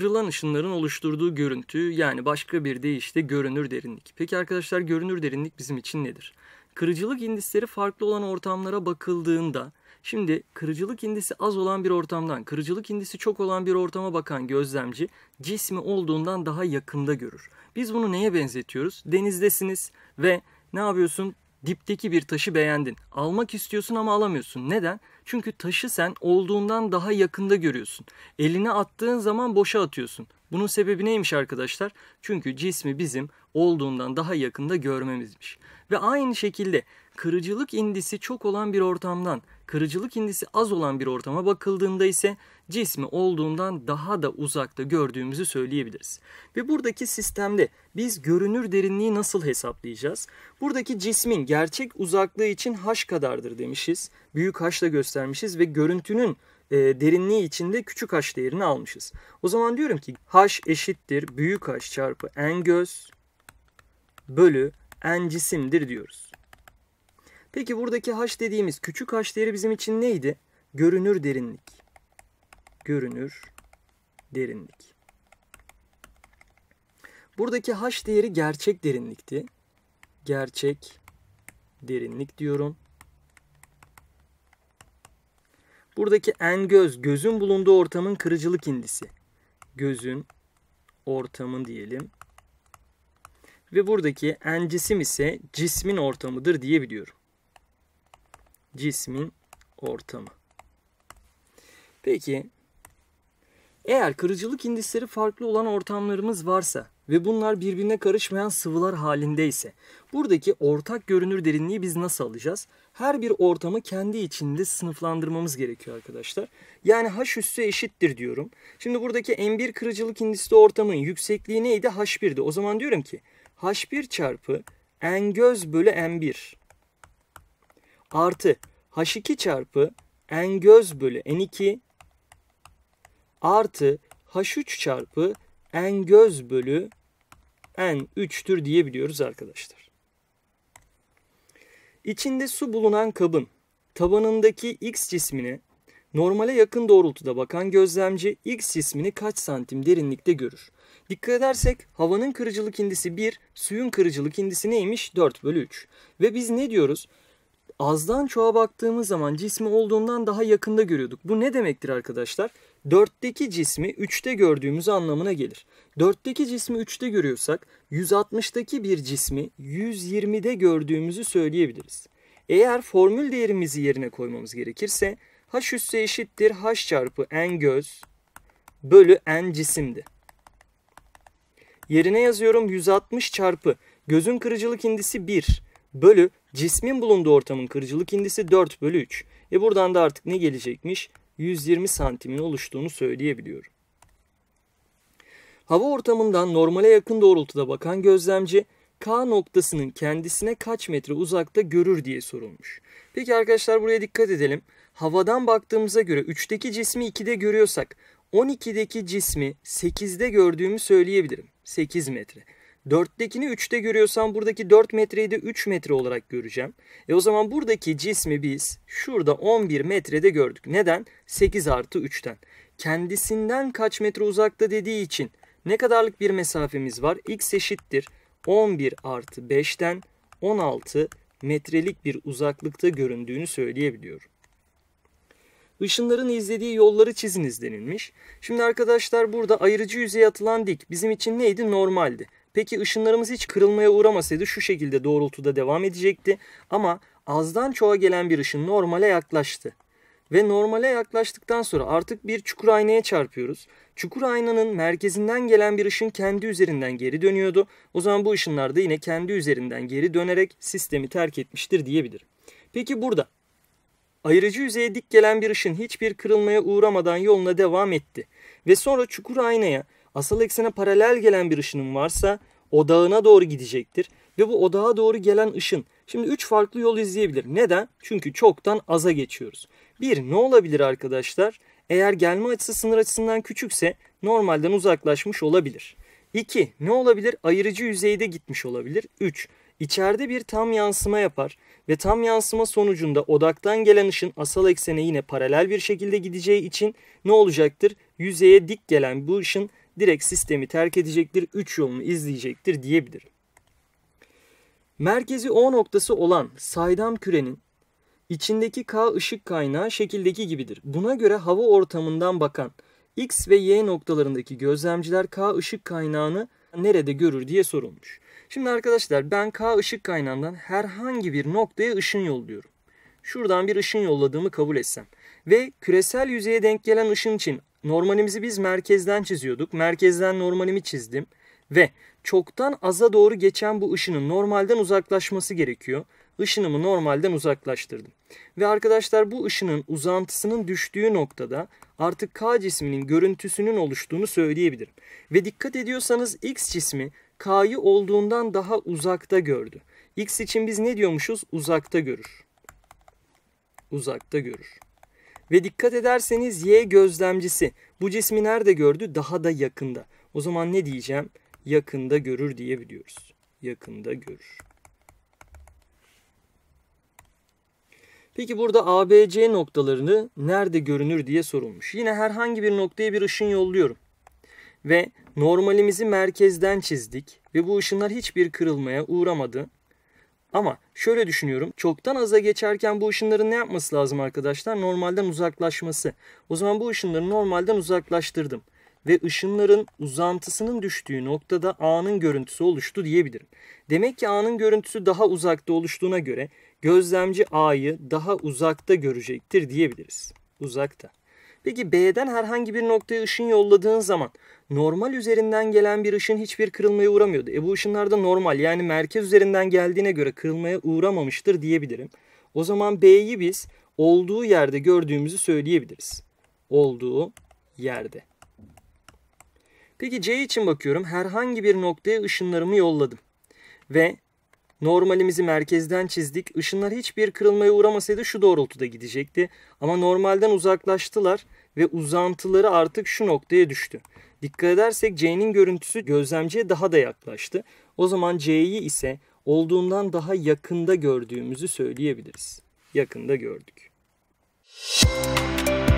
kırılan ışınların oluşturduğu görüntü yani başka bir deyişle görünür derinlik. Peki arkadaşlar görünür derinlik bizim için nedir? Kırıcılık indisleri farklı olan ortamlara bakıldığında Şimdi kırıcılık indisi az olan bir ortamdan, kırıcılık indisi çok olan bir ortama bakan gözlemci cismi olduğundan daha yakında görür. Biz bunu neye benzetiyoruz? Denizdesiniz ve ne yapıyorsun? Dipteki bir taşı beğendin. Almak istiyorsun ama alamıyorsun. Neden? Çünkü taşı sen olduğundan daha yakında görüyorsun. Eline attığın zaman boşa atıyorsun. Bunun sebebi neymiş arkadaşlar? Çünkü cismi bizim olduğundan daha yakında görmemizmiş. Ve aynı şekilde kırıcılık indisi çok olan bir ortamdan kırıcılık indisi az olan bir ortama bakıldığında ise cismi olduğundan daha da uzakta gördüğümüzü söyleyebiliriz. Ve buradaki sistemde biz görünür derinliği nasıl hesaplayacağız? Buradaki cismin gerçek uzaklığı için h kadardır demişiz. Büyük h ile göstermişiz ve görüntünün e, derinliği içinde küçük h değerini almışız. O zaman diyorum ki h eşittir büyük h çarpı n göz bölü n cisimdir diyoruz. Peki buradaki h dediğimiz küçük h değeri bizim için neydi? Görünür derinlik. Görünür derinlik. Buradaki h değeri gerçek derinlikti. Gerçek derinlik diyorum. Buradaki en göz, gözün bulunduğu ortamın kırıcılık indisi. Gözün ortamın diyelim. Ve buradaki en cisim ise cismin ortamıdır diyebiliyorum cismin ortamı. Peki eğer kırıcılık indisleri farklı olan ortamlarımız varsa ve bunlar birbirine karışmayan sıvılar halindeyse buradaki ortak görünür derinliği biz nasıl alacağız? Her bir ortamı kendi içinde sınıflandırmamız gerekiyor arkadaşlar. Yani h üssü eşittir diyorum. Şimdi buradaki n1 kırıcılık indisli ortamın yüksekliği neydi? h1'di. O zaman diyorum ki h1 çarpı n göz bölü n1 artı H2 çarpı n göz bölü n2 artı H3 çarpı n göz bölü n3'tür diyebiliyoruz arkadaşlar. İçinde su bulunan kabın tabanındaki x cismini normale yakın doğrultuda bakan gözlemci x cismini kaç santim derinlikte görür? Dikkat edersek havanın kırıcılık indisi 1, suyun kırıcılık indisi neymiş? 4 bölü 3. Ve biz ne diyoruz? azdan çoğa baktığımız zaman cismi olduğundan daha yakında görüyorduk. Bu ne demektir arkadaşlar? 4'teki cismi 3'te gördüğümüz anlamına gelir. 4'teki cismi 3'te görüyorsak 160'daki bir cismi 120'de gördüğümüzü söyleyebiliriz. Eğer formül değerimizi yerine koymamız gerekirse h üssü eşittir h çarpı n göz bölü n cisimdi. Yerine yazıyorum 160 çarpı gözün kırıcılık indisi 1 bölü cismin bulunduğu ortamın kırıcılık indisi 4 bölü 3. E buradan da artık ne gelecekmiş? 120 santimin oluştuğunu söyleyebiliyorum. Hava ortamından normale yakın doğrultuda bakan gözlemci K noktasının kendisine kaç metre uzakta görür diye sorulmuş. Peki arkadaşlar buraya dikkat edelim. Havadan baktığımıza göre 3'teki cismi 2'de görüyorsak 12'deki cismi 8'de gördüğümü söyleyebilirim. 8 metre. 4'tekini 3'te görüyorsam buradaki 4 metreyi de 3 metre olarak göreceğim. E o zaman buradaki cismi biz şurada 11 metrede gördük. Neden? 8 artı 3'ten. Kendisinden kaç metre uzakta dediği için ne kadarlık bir mesafemiz var? X eşittir 11 artı 5'ten 16 metrelik bir uzaklıkta göründüğünü söyleyebiliyorum. Işınların izlediği yolları çiziniz denilmiş. Şimdi arkadaşlar burada ayırıcı yüzeye atılan dik bizim için neydi? Normaldi. Peki ışınlarımız hiç kırılmaya uğramasaydı şu şekilde doğrultuda devam edecekti. Ama azdan çoğa gelen bir ışın normale yaklaştı. Ve normale yaklaştıktan sonra artık bir çukur aynaya çarpıyoruz. Çukur aynanın merkezinden gelen bir ışın kendi üzerinden geri dönüyordu. O zaman bu ışınlar da yine kendi üzerinden geri dönerek sistemi terk etmiştir diyebilirim. Peki burada ayırıcı yüzeye dik gelen bir ışın hiçbir kırılmaya uğramadan yoluna devam etti. Ve sonra çukur aynaya asal eksene paralel gelen bir ışının varsa odağına doğru gidecektir. Ve bu odağa doğru gelen ışın şimdi 3 farklı yol izleyebilir. Neden? Çünkü çoktan aza geçiyoruz. Bir ne olabilir arkadaşlar? Eğer gelme açısı sınır açısından küçükse normalden uzaklaşmış olabilir. 2. Ne olabilir? Ayırıcı yüzeyde gitmiş olabilir. 3. İçeride bir tam yansıma yapar ve tam yansıma sonucunda odaktan gelen ışın asal eksene yine paralel bir şekilde gideceği için ne olacaktır? Yüzeye dik gelen bu ışın direkt sistemi terk edecektir. 3 yolunu izleyecektir diyebilirim. Merkezi O noktası olan saydam kürenin içindeki K ışık kaynağı şekildeki gibidir. Buna göre hava ortamından bakan X ve Y noktalarındaki gözlemciler K ışık kaynağını nerede görür diye sorulmuş. Şimdi arkadaşlar ben K ışık kaynağından herhangi bir noktaya ışın yolluyorum. Şuradan bir ışın yolladığımı kabul etsem ve küresel yüzeye denk gelen ışın için normalimizi biz merkezden çiziyorduk. Merkezden normalimi çizdim ve çoktan aza doğru geçen bu ışının normalden uzaklaşması gerekiyor. Işınımı normalden uzaklaştırdım. Ve arkadaşlar bu ışının uzantısının düştüğü noktada artık K cisminin görüntüsünün oluştuğunu söyleyebilirim. Ve dikkat ediyorsanız X cismi K'yı olduğundan daha uzakta gördü. X için biz ne diyormuşuz? Uzakta görür. Uzakta görür. Ve dikkat ederseniz Y gözlemcisi bu cismi nerede gördü? Daha da yakında. O zaman ne diyeceğim? Yakında görür diyebiliyoruz. Yakında görür. Peki burada ABC noktalarını nerede görünür diye sorulmuş. Yine herhangi bir noktaya bir ışın yolluyorum. Ve normalimizi merkezden çizdik ve bu ışınlar hiçbir kırılmaya uğramadı. Ama şöyle düşünüyorum. Çoktan aza geçerken bu ışınların ne yapması lazım arkadaşlar? Normalden uzaklaşması. O zaman bu ışınları normalden uzaklaştırdım. Ve ışınların uzantısının düştüğü noktada A'nın görüntüsü oluştu diyebilirim. Demek ki A'nın görüntüsü daha uzakta oluştuğuna göre gözlemci A'yı daha uzakta görecektir diyebiliriz. Uzakta. Peki B'den herhangi bir noktaya ışın yolladığın zaman normal üzerinden gelen bir ışın hiçbir kırılmaya uğramıyordu. E bu ışınlar da normal yani merkez üzerinden geldiğine göre kırılmaya uğramamıştır diyebilirim. O zaman B'yi biz olduğu yerde gördüğümüzü söyleyebiliriz. Olduğu yerde. Peki C için bakıyorum. Herhangi bir noktaya ışınlarımı yolladım. Ve normalimizi merkezden çizdik. Işınlar hiçbir kırılmaya uğramasaydı şu doğrultuda gidecekti. Ama normalden uzaklaştılar ve uzantıları artık şu noktaya düştü. Dikkat edersek C'nin görüntüsü gözlemciye daha da yaklaştı. O zaman C'yi ise olduğundan daha yakında gördüğümüzü söyleyebiliriz. Yakında gördük. Müzik